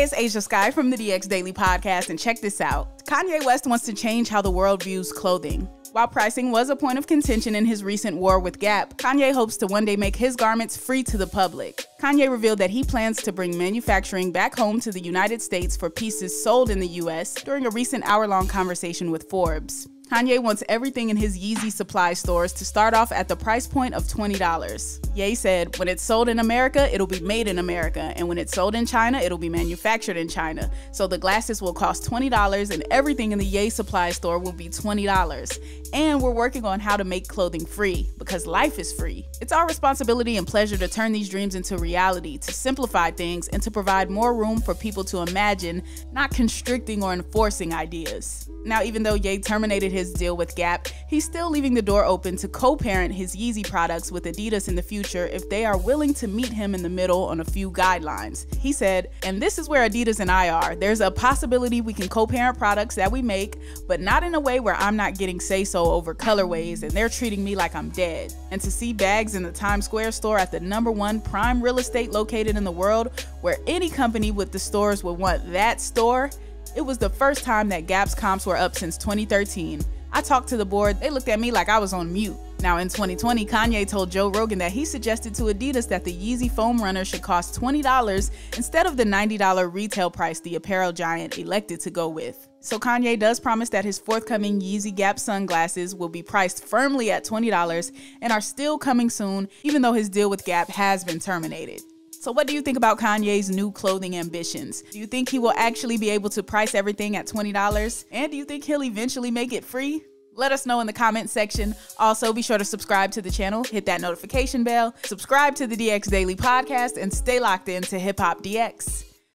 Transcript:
Hey, it's Ashia Skye from the DX Daily Podcast, and check this out. Kanye West wants to change how the world views clothing. While pricing was a point of contention in his recent war with Gap, Kanye hopes to one day make his garments free to the public. Kanye revealed that he plans to bring manufacturing back home to the United States for pieces sold in the US during a recent hour long conversation with Forbes. Kanye wants everything in his Yeezy supply stores to start off at the price point of $20. Ye said, when it's sold in America, it'll be made in America, and when it's sold in China, it'll be manufactured in China. So the glasses will cost $20 and everything in the Ye supply store will be $20. And we're working on how to make clothing free because life is free. It's our responsibility and pleasure to turn these dreams into reality, to simplify things, and to provide more room for people to imagine, not constricting or enforcing ideas. Now, even though Ye terminated his deal with Gap, he's still leaving the door open to co parent his Yeezy products with Adidas in the future if they are willing to meet him in the middle on a few guidelines. He said, and this is where Adidas and I are. There's a possibility we can co parent products that we make, but not in a way where I'm not getting say so over colorways and they're treating me like I'm dead. And to see bags in the Times Square store at the number one prime real estate located in the world, where any company with the stores would want that store it was the first time that Gap's comps were up since 2013. I talked to the board, they looked at me like I was on mute. Now in 2020, Kanye told Joe Rogan that he suggested to Adidas that the Yeezy foam runner should cost $20 instead of the $90 retail price the apparel giant elected to go with. So Kanye does promise that his forthcoming Yeezy Gap sunglasses will be priced firmly at $20 and are still coming soon, even though his deal with Gap has been terminated. So, what do you think about Kanye's new clothing ambitions? Do you think he will actually be able to price everything at $20? And do you think he'll eventually make it free? Let us know in the comment section. Also, be sure to subscribe to the channel, hit that notification bell, subscribe to the DX Daily Podcast, and stay locked in to Hip Hop DX.